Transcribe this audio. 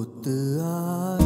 कुत आ